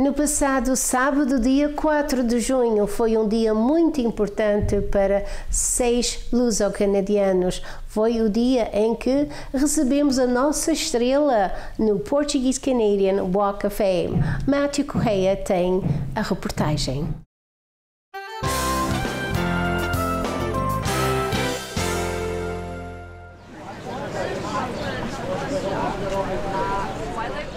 No passado sábado, dia 4 de junho, foi um dia muito importante para seis luso-canadianos. Foi o dia em que recebemos a nossa estrela no Portuguese Canadian Walk of Fame. Matthew Correia tem a reportagem.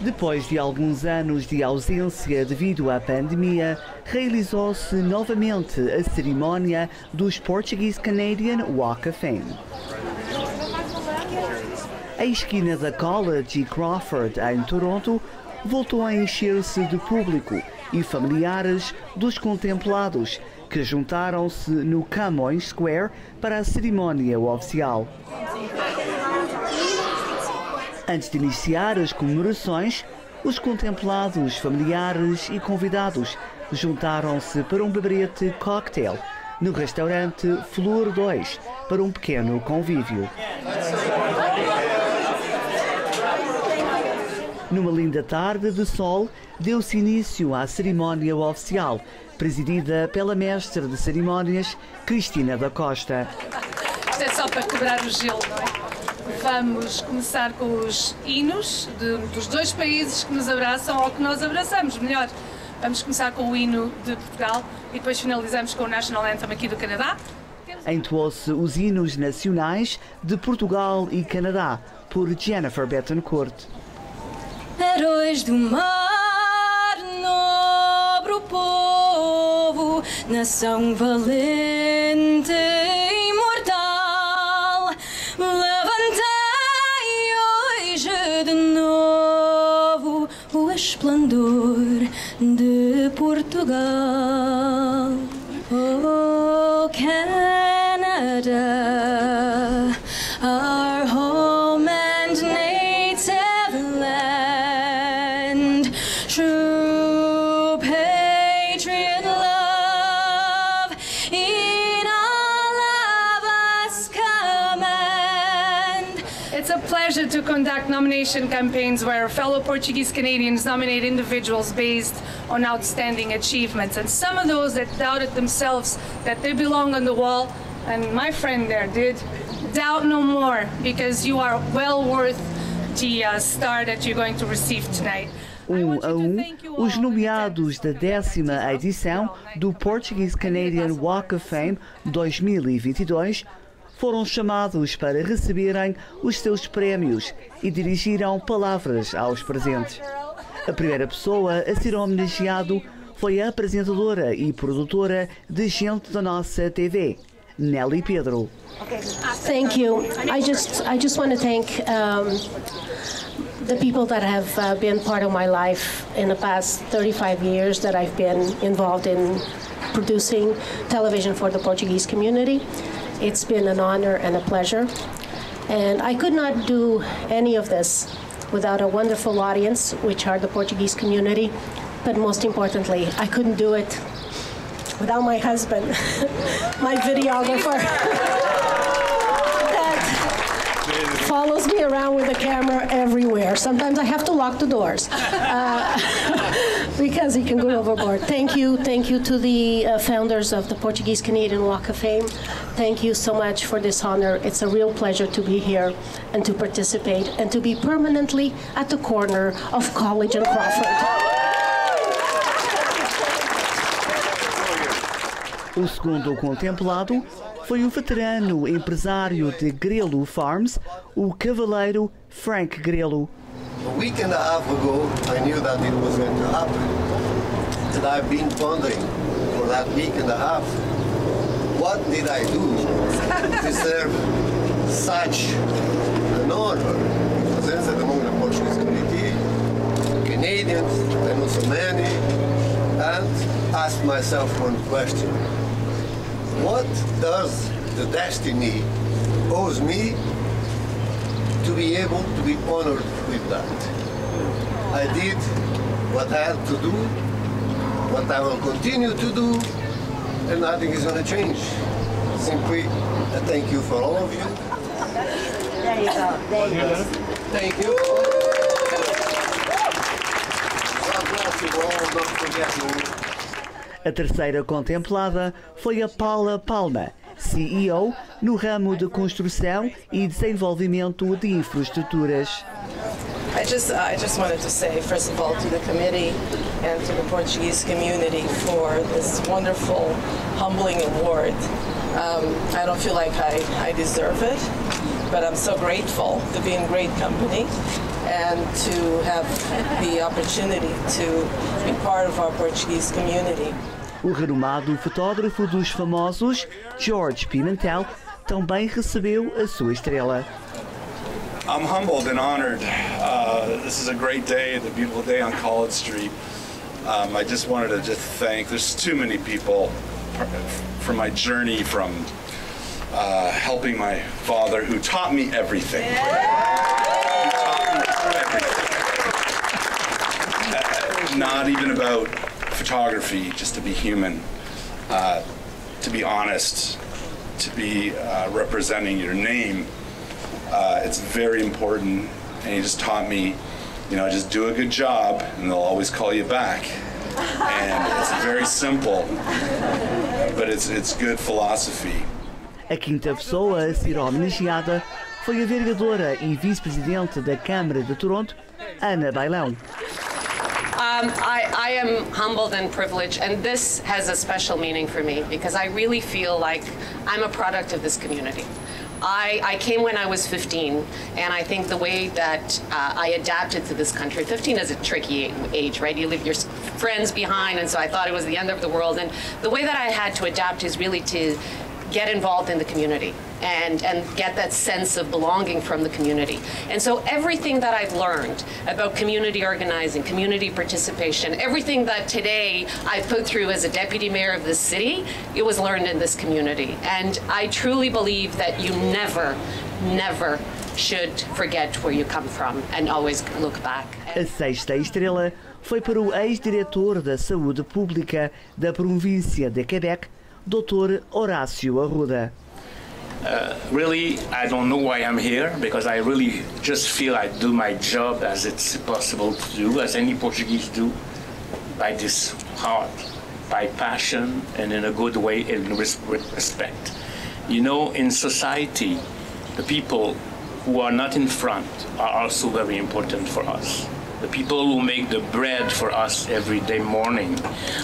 Depois de alguns anos de ausência devido à pandemia, realizou-se novamente a cerimónia dos Portuguese Canadian Walk of Fame. A esquina da College e Crawford, em Toronto, voltou a encher-se de público e familiares dos contemplados, que juntaram-se no Camões Square para a cerimónia oficial. Antes de iniciar as comemorações, os contemplados, familiares e convidados juntaram-se para um beberete cocktail no restaurante Flor 2 para um pequeno convívio. Numa linda tarde de sol, deu-se início à cerimónia oficial, presidida pela mestre de cerimónias, Cristina da Costa. Isto é só para quebrar o gelo, não é? Vamos começar com os hinos de, dos dois países que nos abraçam ou que nós abraçamos, melhor. Vamos começar com o hino de Portugal e depois finalizamos com o National Anthem aqui do Canadá. Entoou-se os hinos nacionais de Portugal e Canadá por Jennifer Betancourt. Heróis do mar, nobre povo, nação valente esplendor de Portugal. Oh, a pleasure to conduct nomination campaigns where fellow Portuguese Canadians nominate individuals based on outstanding achievements. And some of those that doubted themselves that they belong on the wall, and my friend there did, doubt no more because you are well worth the uh, star that you're going to receive tonight. Um a um, os nomeados da décima edição do Portuguese Canadian Walk of Fame 2022 foram chamados para receberem os seus prémios e dirigiram palavras aos presentes. A primeira pessoa a ser homenageado foi a apresentadora e produtora de Gente da Nossa TV, Nelly Pedro. Thank you. I just I just want to thank um, the people that have uh, been part of my life in the past 35 years that I've been involved in producing television for the Portuguese community. It's been an honor and a pleasure. And I could not do any of this without a wonderful audience, which are the Portuguese community. But most importantly, I couldn't do it without my husband, my videographer. that follows me around with a camera everywhere. Sometimes I have to lock the doors uh, because he can go overboard. Thank you, thank you to the uh, founders of the Portuguese Canadian Walk of Fame. Thank you so much for this honor. It's a real pleasure to be here and to participate and to be permanently at the corner of College and Crawford. O segundo contemplado foi o veterano empresário de Grelo Farms, o cavaleiro Frank Grelo. A week and a half ago, I knew that it was going to happen. And I've been pondering for that week and a half, what did I do to deserve such an honor? Presented among the Portuguese community, Canadians, and not so many, and asked myself one question. What does the destiny owes me to be able to be honored with that? I did what I had to do, what I will continue to do, and nothing is going to change. Simply, I thank you for all of you. There you go. There you go. Thank you. God bless you Oh, don't forget you. A terceira contemplada foi a Paula Palma, CEO no ramo de construção e desenvolvimento de infraestruturas. I just, I just wanted to say, first of all, to the committee and to the Portuguese community for this wonderful, humbling award. Um, I don't feel like I, I deserve it, but I'm so grateful to be in great company and to have the opportunity to be part of our Portuguese community. O renomado fotógrafo dos famosos, George Pimentel, também recebeu a sua estrela. I'm humbled and honored. Uh, this is a great day, the beautiful day on College Street. Um, I just wanted to just thank. There's too many people for my journey from uh, helping my father, who taught me everything. Who not even about photography, just to be human, uh, to be honest, to be uh, representing your name. Uh, it's very important, and he just taught me, you know, just do a good job, and they'll always call you back. And it's very simple, but it's it's good philosophy. A quinta pessoa a ser homenageada foi a vereadora e vice-presidente da Câmara de Toronto, Ana Bailão. Um, I, I, am humbled and privileged, and this has a special meaning for me because I really feel like I'm a product of this community. I, I came when I was 15, and I think the way that uh, I adapted to this country, 15 is a tricky age, right? You leave your friends behind, and so I thought it was the end of the world. And the way that I had to adapt is really to get involved in the community and, and get that sense of belonging from the community. And so everything that I've learned about community organizing, community participation, everything that today I've put through as a deputy mayor of this city, it was learned in this community. And I truly believe that you never, never should forget where you come from and always look back. A sexta estrela foi para o ex-diretor da Saúde Pública da província de Quebec, Dr. Horácio Arruda. Uh, really, I don't know why I'm here because I really just feel I do my job as it's possible to do, as any Portuguese do, by this heart, by passion, and in a good way, and with respect. You know, in society, the people who are not in front are also very important for us the people who make the bread for us every day morning,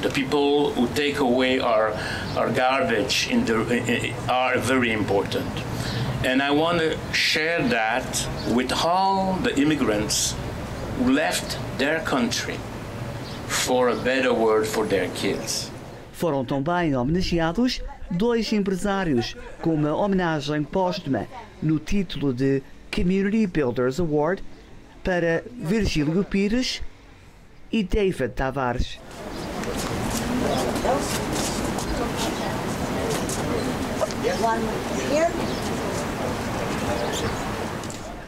the people who take away our, our garbage in the, are very important. And I want to share that with all the immigrants who left their country for a better world for their kids. Foram também homenageados dois empresários com uma homenagem póstuma no título de Community Builders Award para Virgílio Pires e David Tavares.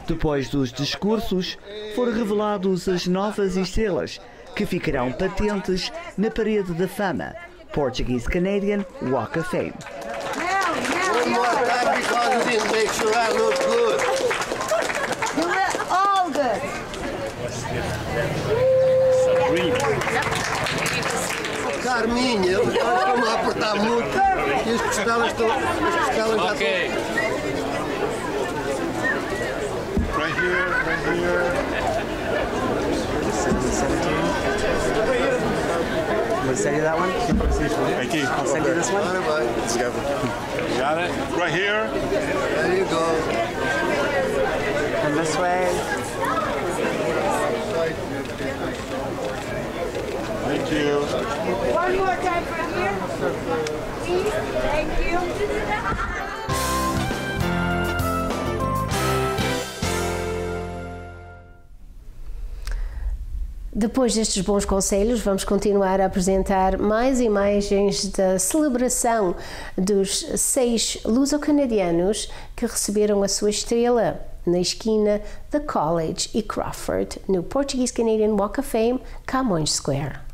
Depois dos discursos, foram revelados as novas estrelas que ficarão patentes na parede da fama Portuguese Canadian Walk of Fame. More time Carminha, eu estou a apertar muito e as costelas estão. As costelas já okay. Right here, right here. Want to send you that one? Thank you. I'll send you this one. Let's go. Got it? Right here. There you go. And this way. You. One more time from here. Please. Thank you. Depois destes bons conselhos, vamos continuar a apresentar mais imagens da celebração dos seis luso-canadianos que receberam a sua estrela na esquina da College e Crawford, no Portuguese Canadian Walk of Fame, Camões Square.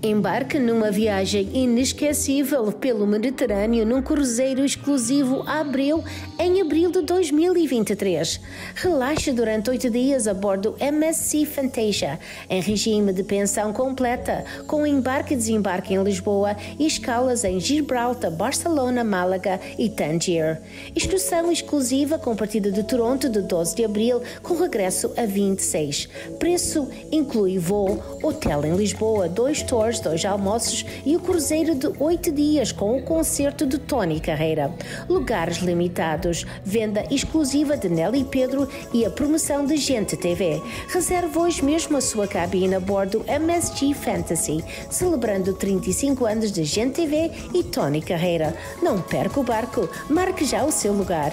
Embarque numa viagem inesquecível pelo Mediterrâneo num cruzeiro exclusivo a Abreu em abril de 2023. Relaxe durante oito dias a bordo MSC Fantasia, em regime de pensão completa, com embarque e desembarque em Lisboa e escalas em Gibraltar, Barcelona, Málaga e Tangier. Instrução exclusiva com partida de Toronto de 12 de abril, com regresso a 26. Preço inclui voo, hotel em Lisboa, dois tours dois almoços e o cruzeiro de oito dias com o concerto de Tony Carreira. Lugares limitados, venda exclusiva de Nelly Pedro e a promoção de Gente TV. Reserve hoje mesmo a sua cabine a bordo MSG Fantasy, celebrando 35 anos de Gente TV e Tony Carreira. Não perca o barco, marque já o seu lugar.